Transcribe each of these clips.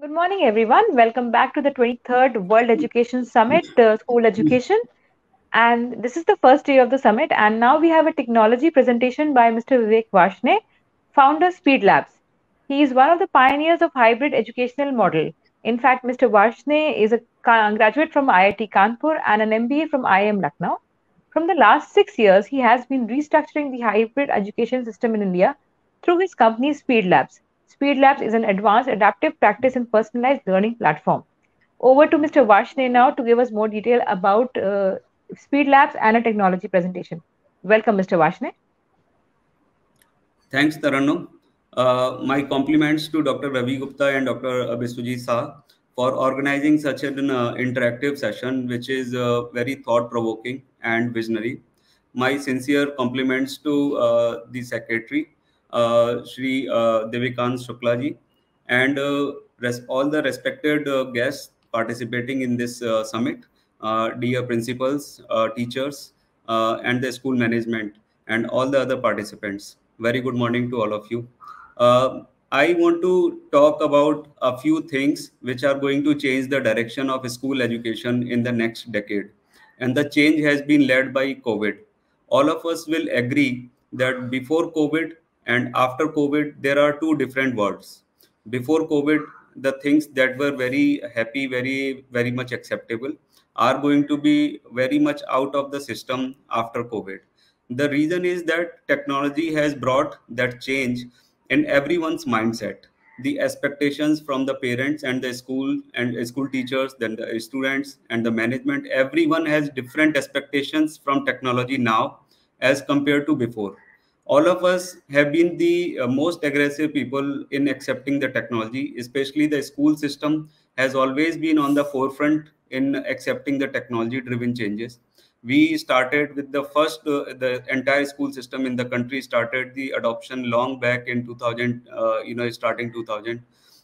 Good morning, everyone. Welcome back to the 23rd World Education Summit, uh, School Education. And this is the first day of the summit. And now we have a technology presentation by Mr. Vivek Varshney, founder Speed Labs. He is one of the pioneers of hybrid educational model. In fact, Mr. Varshney is a graduate from IIT Kanpur and an MBA from IIM Lucknow. From the last six years, he has been restructuring the hybrid education system in India through his company Speed Labs. Speed Labs is an advanced adaptive practice and personalized learning platform. Over to Mr. Varshney now to give us more detail about uh, Speed Labs and a technology presentation. Welcome, Mr. Varshney. Thanks, Taranum. Uh, my compliments to Dr. Ravi Gupta and Dr. Biswajit Saha for organizing such an uh, interactive session, which is uh, very thought-provoking and visionary. My sincere compliments to uh, the secretary, uh, Shri uh, Devikant Shuklaji, and all the respected guests participating in this summit, dear principals, teachers, and the school management, and all the other participants. Very good morning to all of you. Uh, I want to talk about a few things which are going to change the direction of school education in the next decade. And the change has been led by COVID. All of us will agree that before COVID and after COVID, there are two different worlds. Before COVID, the things that were very happy, very, very much acceptable are going to be very much out of the system after COVID. The reason is that technology has brought that change in everyone's mindset the expectations from the parents and the school and school teachers then the students and the management everyone has different expectations from technology now as compared to before all of us have been the uh, most aggressive people in accepting the technology especially the school system has always been on the forefront in accepting the technology driven changes. We started with the first uh, the entire school system in the country started the adoption long back in 2000 uh, you know starting 2000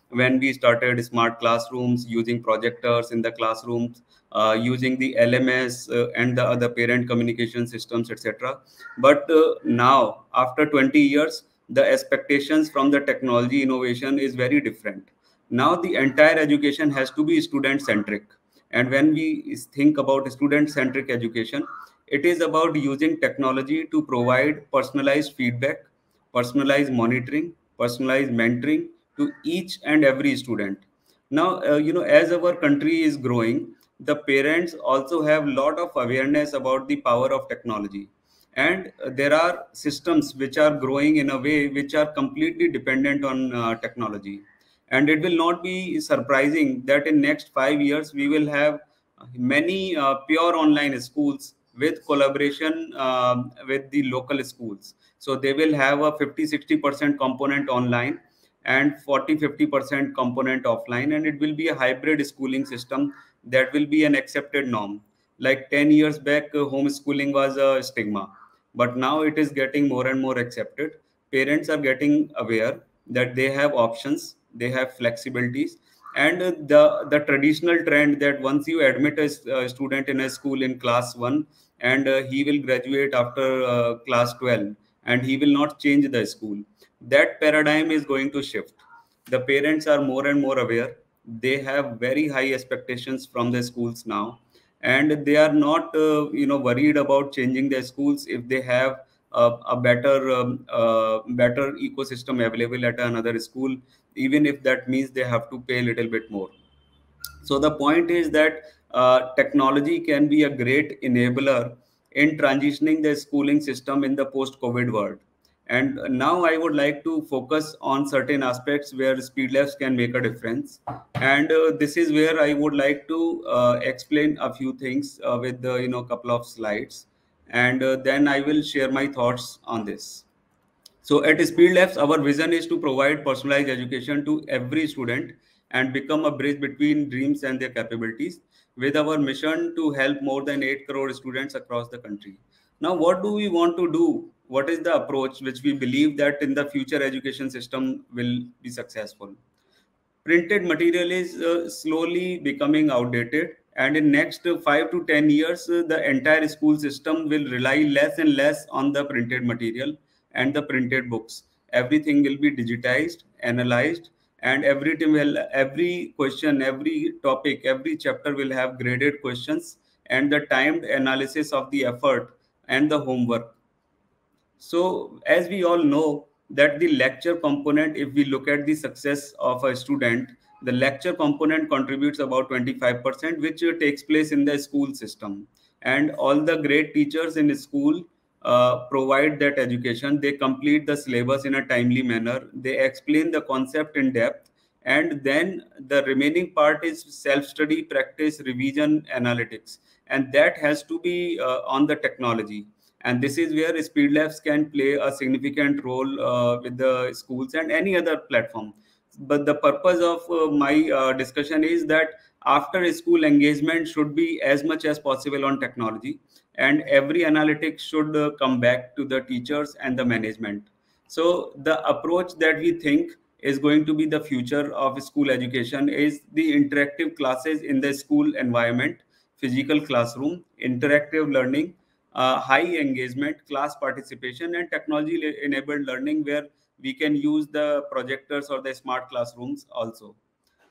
when we started smart classrooms using projectors in the classrooms uh, using the lms uh, and the other parent communication systems etc but uh, now after 20 years the expectations from the technology innovation is very different. Now the entire education has to be student centric and when we think about student centric education, it is about using technology to provide personalized feedback, personalized monitoring, personalized mentoring to each and every student. Now, uh, you know, as our country is growing, the parents also have a lot of awareness about the power of technology. And there are systems which are growing in a way which are completely dependent on uh, technology. And it will not be surprising that in next five years we will have many uh, pure online schools with collaboration uh, with the local schools. So they will have a 50 60% component online and 40 50% component offline. And it will be a hybrid schooling system that will be an accepted norm. Like 10 years back uh, homeschooling was a stigma. But now it is getting more and more accepted. Parents are getting aware that they have options they have flexibilities. And the the traditional trend that once you admit a, a student in a school in class 1 and uh, he will graduate after uh, class 12 and he will not change the school that paradigm is going to shift. The parents are more and more aware they have very high expectations from the schools now. And they are not uh, you know worried about changing their schools if they have a better um, uh, better ecosystem available at another school even if that means they have to pay a little bit more. So the point is that uh, technology can be a great enabler in transitioning the schooling system in the post covid world and now i would like to focus on certain aspects where speed labs can make a difference and uh, this is where i would like to uh, explain a few things uh, with the you know couple of slides and uh, then I will share my thoughts on this. So at Speed Labs, our vision is to provide personalized education to every student and become a bridge between dreams and their capabilities with our mission to help more than 8 crore students across the country. Now, what do we want to do? What is the approach which we believe that in the future education system will be successful? Printed material is uh, slowly becoming outdated and in next 5 to 10 years the entire school system will rely less and less on the printed material and the printed books everything will be digitized analyzed and every will every question every topic every chapter will have graded questions and the timed analysis of the effort and the homework so as we all know that the lecture component if we look at the success of a student the lecture component contributes about 25% which takes place in the school system. And all the great teachers in school uh, provide that education. They complete the syllabus in a timely manner. They explain the concept in depth. And then the remaining part is self study practice revision analytics. And that has to be uh, on the technology and this is where speed labs can play a significant role uh, with the schools and any other platform. But the purpose of uh, my uh, discussion is that after school engagement should be as much as possible on technology and every analytics should uh, come back to the teachers and the management. So the approach that we think is going to be the future of school education is the interactive classes in the school environment physical classroom interactive learning uh, high engagement class participation and technology enabled learning where we can use the projectors or the smart classrooms also.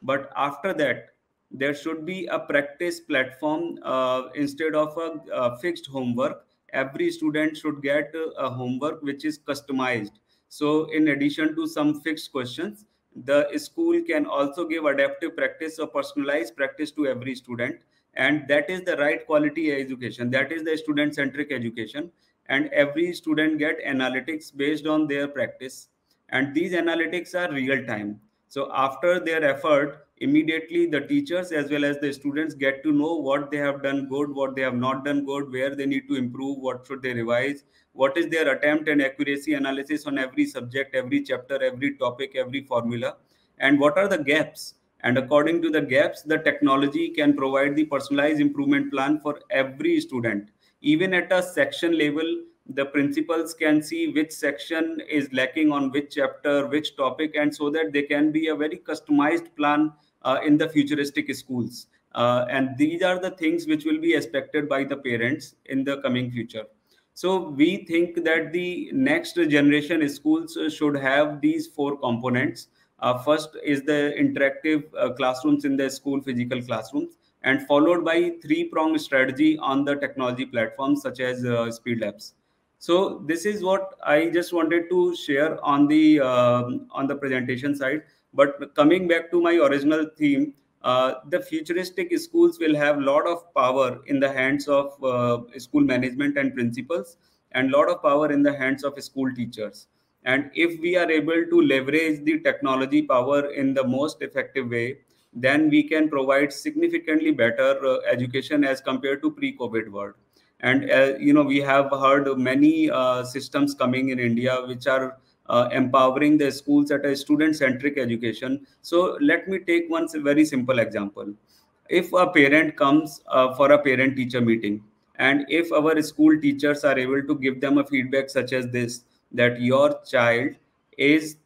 But after that there should be a practice platform uh, instead of a, a, fixed homework. Every student should get a homework which is customized. So in addition to some fixed questions the school can also give adaptive practice or personalized practice to every student and that is the right quality education. That is the student centric education. And every student get analytics based on their practice. And these analytics are real time. So after their effort immediately the teachers as well as the students get to know what they have done good what they have not done good where they need to improve what should they revise what is their attempt and accuracy analysis on every subject every chapter every topic every formula and what are the gaps and according to the gaps the technology can provide the personalized improvement plan for every student. Even at a section level the principals can see which section is lacking on which chapter which topic and so that they can be a very customized plan uh, in the futuristic schools. Uh, and these are the things which will be expected by the parents in the coming future. So we think that the next generation schools should have these four components first is the interactive uh, classrooms in the school physical classrooms and followed by three pronged strategy on the technology platforms such as uh, speed labs so this is what i just wanted to share on the um, on the presentation side. But coming back to my original theme uh, the futuristic schools will have a lot of power in the hands of uh, school management and principals and a lot of power in the hands of school teachers and if we are able to leverage the technology power in the most effective way then we can provide significantly better uh, education as compared to pre-covid world. And uh, you know we have heard many uh, systems coming in india which are uh, empowering the schools at a student centric education. So let me take one very simple example. If a parent comes uh, for a parent teacher meeting and if our school teachers are able to give them a feedback such as this that your child is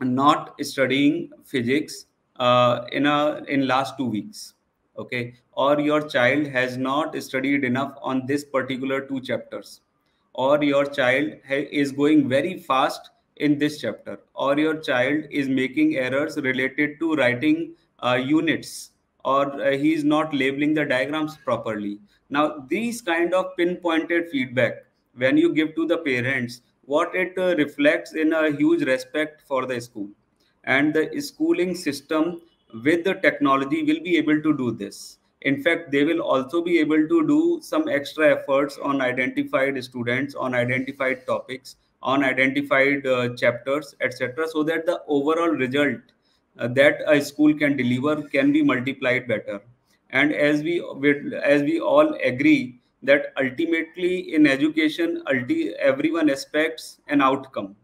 not studying physics uh, in a in last two weeks okay? Or your child has not studied enough on this particular two chapters. Or your child is going very fast in this chapter. Or your child is making errors related to writing uh, units. Or uh, he is not labeling the diagrams properly. Now these kind of pinpointed feedback when you give to the parents what it uh, reflects in a huge respect for the school. And the schooling system with the technology will be able to do this. In fact they will also be able to do some extra efforts on identified students on identified topics on identified uh, chapters etc so that the overall result uh, that a school can deliver can be multiplied better. And as we as we all agree that ultimately in education everyone expects an outcome.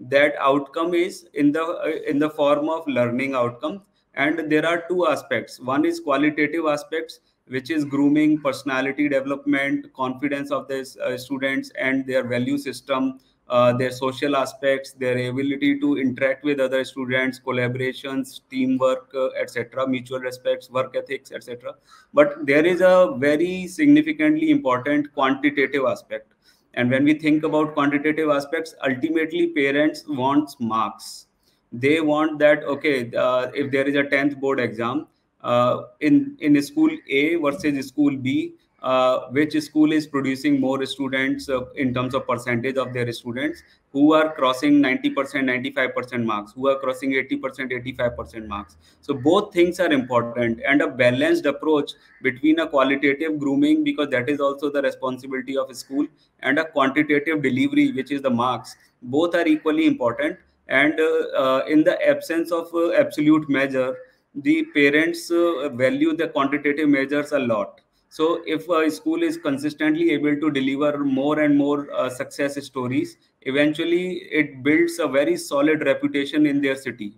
That outcome is in the uh, in the form of learning outcome. And there are two aspects. One is qualitative aspects which is grooming personality development confidence of the uh, students and their value system uh, their social aspects, their ability to interact with other students, collaborations, teamwork, uh, etc., mutual respects, work ethics, etc. But there is a very significantly important quantitative aspect. and when we think about quantitative aspects ultimately parents want marks they want that okay uh, if there is a 10th board exam uh, in in school a versus school b uh, which school is producing more students uh, in terms of percentage of their students who are crossing 90% 95% marks who are crossing 80% 85% marks. So both things are important and a balanced approach between a qualitative grooming because that is also the responsibility of a school and a quantitative delivery which is the marks. Both are equally important and uh, uh, in the absence of uh, absolute measure the parents value the quantitative measures a lot so if a school is consistently able to deliver more and more uh, success stories, eventually it builds a very solid reputation in their city.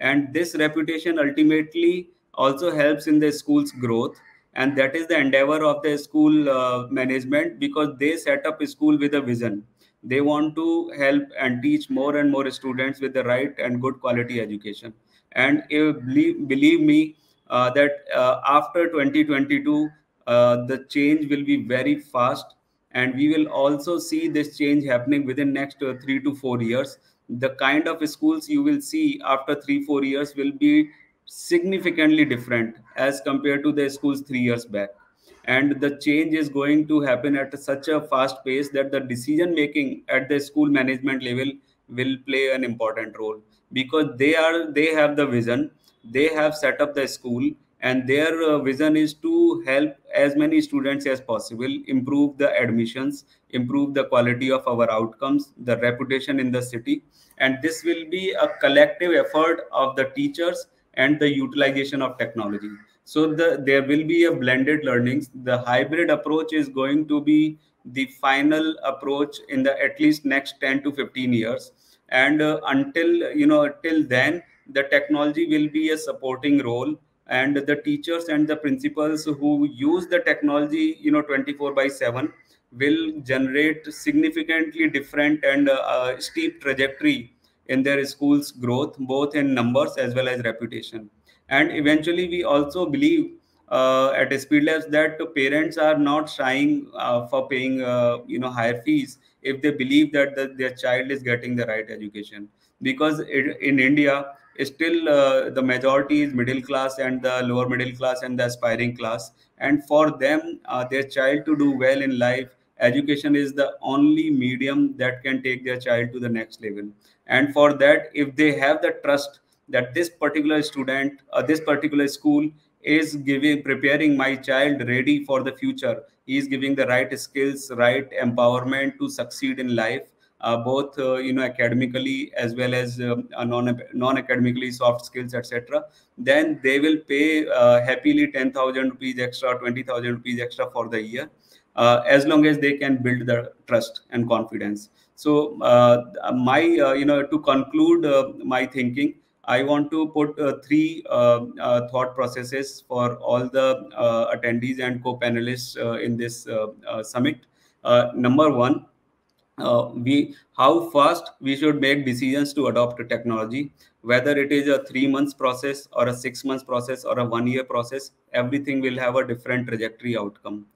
And this reputation ultimately also helps in the school's growth. And that is the endeavor of the school uh, management because they set up a school with a vision. They want to help and teach more and more students with the right and good quality education. And if, believe, believe me, uh, that uh, after 2022, uh, the change will be very fast. And we will also see this change happening within next uh, 3 to 4 years. The kind of schools you will see after 3 4 years will be significantly different as compared to the schools 3 years back. And the change is going to happen at such a fast pace that the decision making at the school management level will play an important role. Because they are they have the vision. They have set up the school and their uh, vision is to help as many students as possible improve the admissions improve the quality of our outcomes the reputation in the city. And this will be a collective effort of the teachers and the utilization of technology. So the there will be a blended learnings. The hybrid approach is going to be the final approach in the at least next 10 to 15 years. And uh, until you know till then the technology will be a supporting role and the teachers and the principals who use the technology you know 24 by 7 will generate significantly different and uh, steep trajectory in their schools growth both in numbers as well as reputation. And eventually we also believe uh, at speed labs that parents are not shying uh, for paying uh, you know higher fees if they believe that the, their child is getting the right education. Because it, in india still uh, the majority is middle class and the lower middle class and the aspiring class. And for them uh, their child to do well in life education is the only medium that can take their child to the next level. And for that if they have the trust that this particular student uh, this particular school is giving preparing my child ready for the future he is giving the right skills right empowerment to succeed in life both uh, you know academically as well as um, non non academically soft skills etc then they will pay uh, happily 10000 rupees extra 20000 rupees extra for the year uh, as long as they can build the trust and confidence. So uh, my uh, you know to conclude my thinking i want to put three thought processes for all the attendees and co-panelists in this summit. Number one uh, we how fast we should make decisions to adopt a technology whether it is a three months process or a six months process or a one year process everything will have a different trajectory outcome.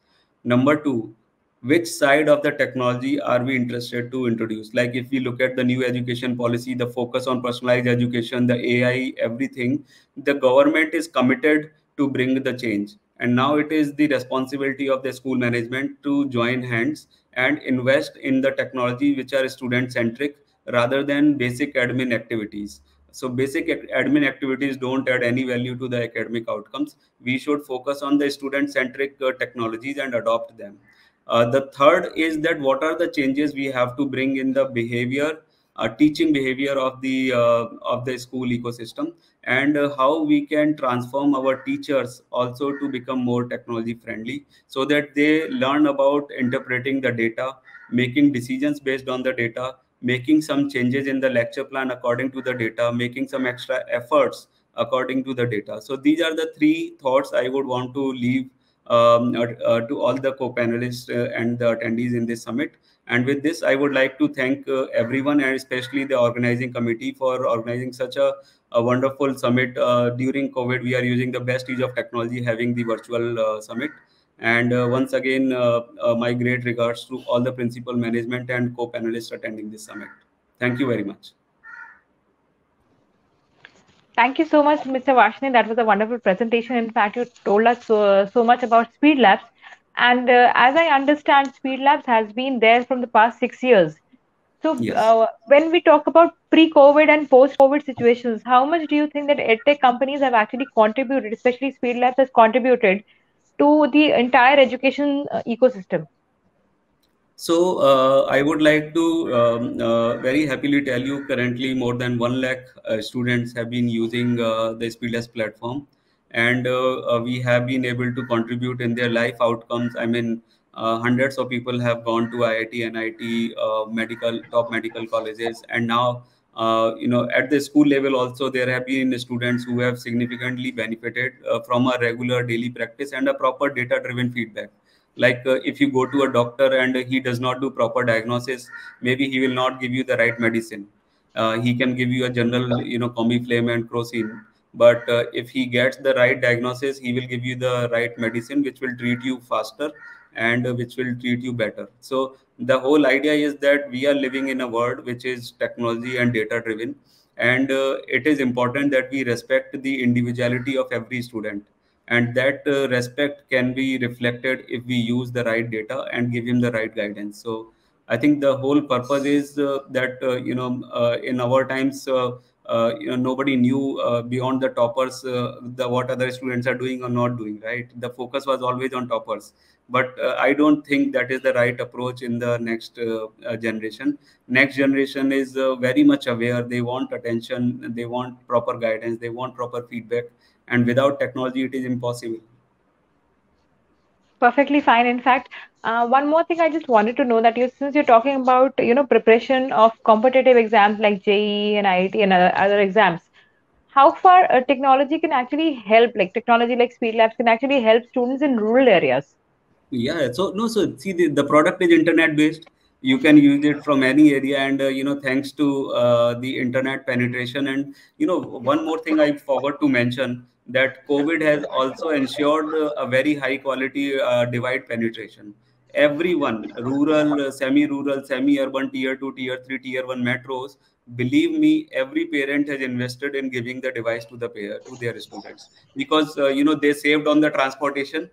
Number two which side of the technology are we interested to introduce? Like if we look at the new education policy the focus on personalized education the ai everything the government is committed to bring the change and now it is the responsibility of the school management to join hands and invest in the technology which are student centric rather than basic admin activities. So basic admin activities don't add any value to the academic outcomes. We should focus on the student centric uh, technologies and adopt them. Uh, the third is that what are the changes we have to bring in the behavior uh, teaching behavior of the uh, of the school ecosystem and uh, how we can transform our teachers also to become more technology friendly so that they learn about interpreting the data making decisions based on the data making some changes in the lecture plan according to the data making some extra efforts according to the data. So these are the three thoughts i would want to leave um, uh, uh, to all the co-panelists uh, and the attendees in this summit. And with this, I would like to thank uh, everyone and especially the organizing committee for organizing such a, a wonderful summit. Uh, during COVID, we are using the best use of technology, having the virtual uh, summit. And uh, once again, uh, uh, my great regards to all the principal management and co-panelists attending this summit. Thank you very much. Thank you so much, Mr. Varshney. That was a wonderful presentation. In fact, you told us so, so much about Speed Labs. And uh, as I understand, Speed Labs has been there from the past six years. So, Yes. uh, when we talk about pre-COVID and post-COVID situations, how much do you think that edtech companies have actually contributed, especially Speed Labs has contributed to the entire education uh, ecosystem? So uh, I would like to um, uh, very happily tell you currently more than one lakh uh, students have been using uh, the Speed Labs platform, and uh, uh, we have been able to contribute in their life outcomes. I mean, uh, hundreds of people have gone to IIT, NIT, uh, medical top medical colleges, and now uh, you know at the school level also there have been students who have significantly benefited uh, from a regular daily practice and a proper data-driven feedback. Like uh, if you go to a doctor and he does not do proper diagnosis maybe he will not give you the right medicine. Uh, he can give you a general you know Combiflam and crocin. But uh, if he gets the right diagnosis he will give you the right medicine which will treat you faster and which will treat you better. So the whole idea is that we are living in a world which is technology and data driven and uh, it is important that we respect the individuality of every student and that uh, respect can be reflected if we use the right data and give him the right guidance. So i think the whole purpose is uh, that uh, you know uh, in our times uh, you know nobody knew uh, beyond the toppers uh, the what other students are doing or not doing right? The focus was always on toppers. But uh, i don't think that is the right approach in the next uh, uh, generation. Next generation is uh, very much aware. They want attention. They want proper guidance. They want proper feedback. And without technology it is impossible. Perfectly fine. In fact, uh, one more thing I just wanted to know that you, since you're talking about, you know, preparation of competitive exams like JEE and IIT and other, other exams, how far uh, technology can actually help, like technology like Speed Labs can actually help students in rural areas? yeah so no so see the, the product is internet based. You can use it from any area and uh, you know thanks to uh, the internet penetration. And you know one more thing i forgot to mention that covid has also ensured uh, a very high quality uh, divide penetration everyone rural uh, semi rural semi urban tier 2 tier 3 tier 1 metros believe me every parent has invested in giving the device to the pair to their students. Because uh, you know they saved on the transportation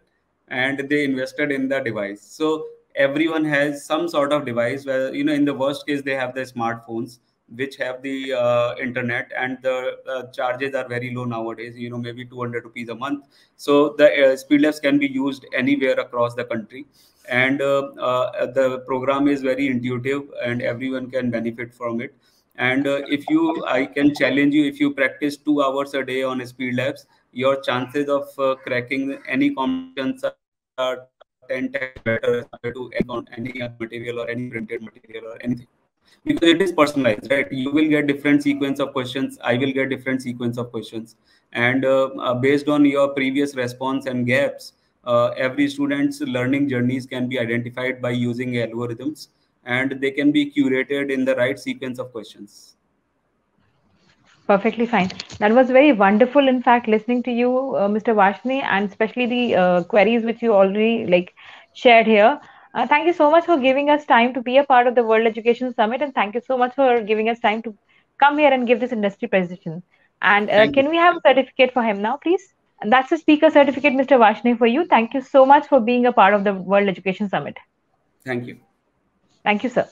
and they invested in the device. So everyone has some sort of device where you know in the worst case they have the smartphones which have the uh, internet and the uh, charges are very low nowadays you know maybe 200 rupees a month. So the uh, speedlabs can be used anywhere across the country and uh, uh, the program is very intuitive and everyone can benefit from it. And uh, if you i can challenge you if you practice 2 hours a day on speed labs your chances of uh, cracking any competitions are 10 times better to on any material or any printed material or anything. Because it is personalized right? You will get different sequence of questions. I will get different sequence of questions. And uh, uh, based on your previous response and gaps uh, every student's learning journeys can be identified by using algorithms and they can be curated in the right sequence of questions Perfectly fine. That was very wonderful, in fact, listening to you, uh, Mr. Varshney, and especially the uh, queries which you already like shared here. Uh, thank you so much for giving us time to be a part of the World Education Summit, and thank you so much for giving us time to come here and give this industry presentation. And uh, can we have a certificate for him now, please? And that's a speaker certificate, Mr. Varshney, for you. Thank you so much for being a part of the World Education Summit. thank you Thank you, sir.